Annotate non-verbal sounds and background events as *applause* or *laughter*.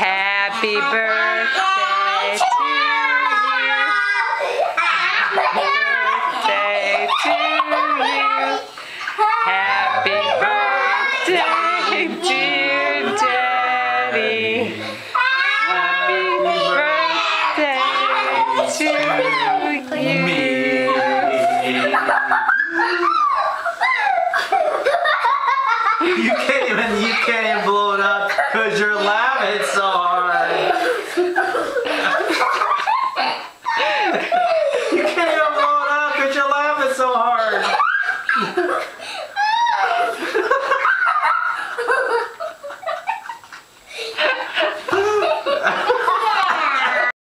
Happy birthday to you. Happy Birthday to you. Happy birthday, dear Daddy. Happy birthday to you. You can't even, you can't even blow it's alright. *laughs*